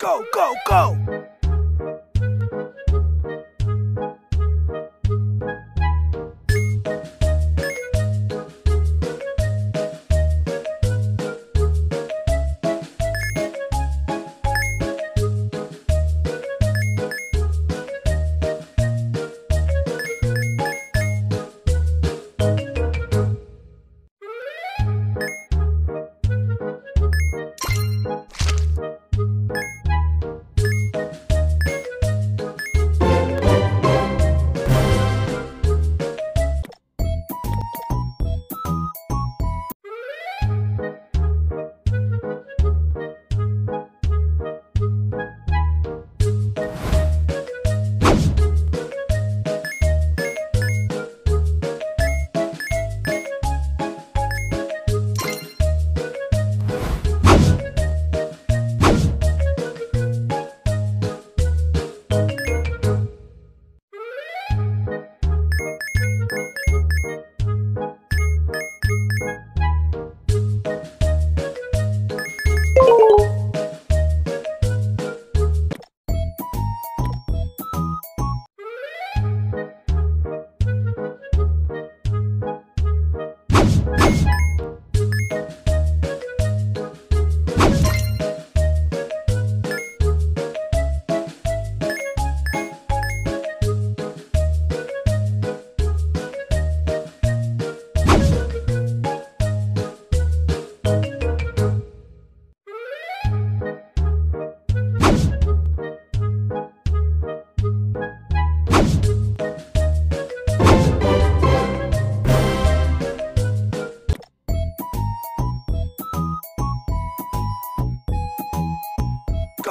Go, go, go!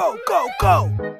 Go, go, go!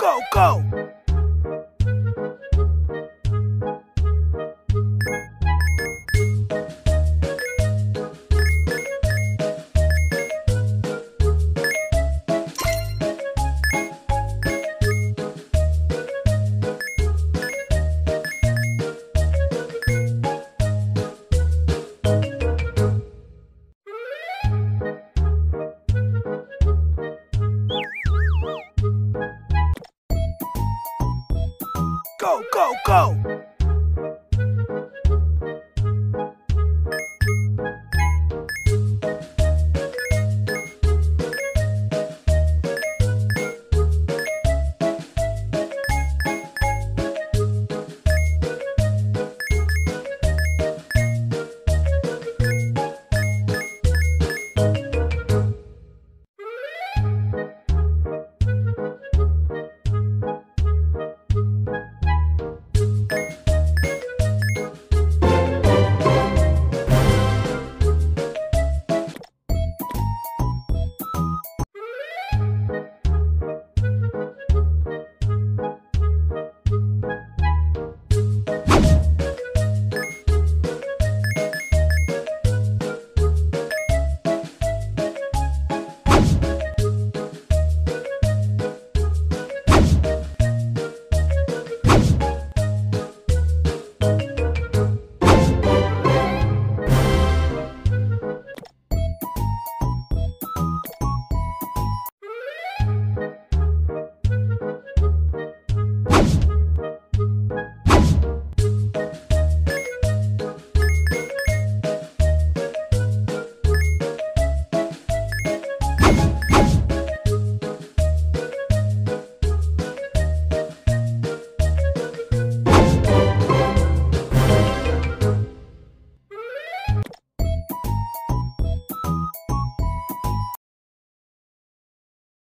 go, go! go, go, go.